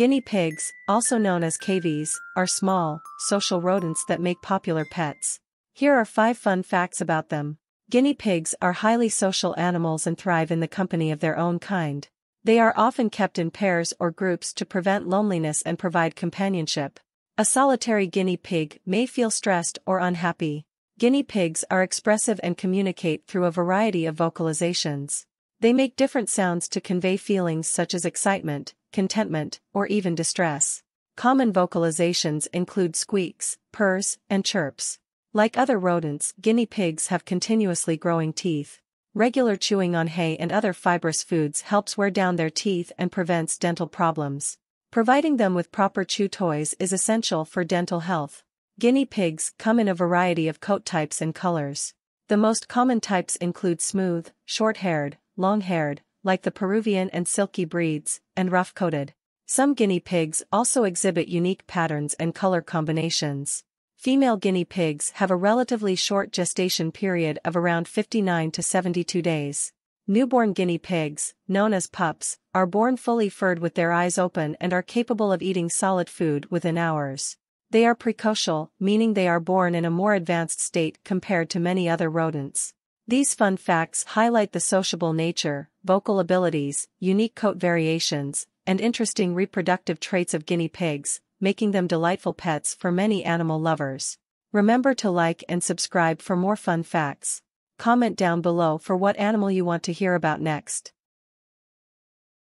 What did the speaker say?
Guinea pigs, also known as cavies, are small, social rodents that make popular pets. Here are 5 fun facts about them. Guinea pigs are highly social animals and thrive in the company of their own kind. They are often kept in pairs or groups to prevent loneliness and provide companionship. A solitary guinea pig may feel stressed or unhappy. Guinea pigs are expressive and communicate through a variety of vocalizations. They make different sounds to convey feelings such as excitement, contentment, or even distress. Common vocalizations include squeaks, purrs, and chirps. Like other rodents, guinea pigs have continuously growing teeth. Regular chewing on hay and other fibrous foods helps wear down their teeth and prevents dental problems. Providing them with proper chew toys is essential for dental health. Guinea pigs come in a variety of coat types and colors. The most common types include smooth, short-haired, long-haired, like the Peruvian and silky breeds, and rough-coated. Some guinea pigs also exhibit unique patterns and color combinations. Female guinea pigs have a relatively short gestation period of around 59 to 72 days. Newborn guinea pigs, known as pups, are born fully furred with their eyes open and are capable of eating solid food within hours. They are precocial, meaning they are born in a more advanced state compared to many other rodents. These fun facts highlight the sociable nature, vocal abilities, unique coat variations, and interesting reproductive traits of guinea pigs, making them delightful pets for many animal lovers. Remember to like and subscribe for more fun facts. Comment down below for what animal you want to hear about next.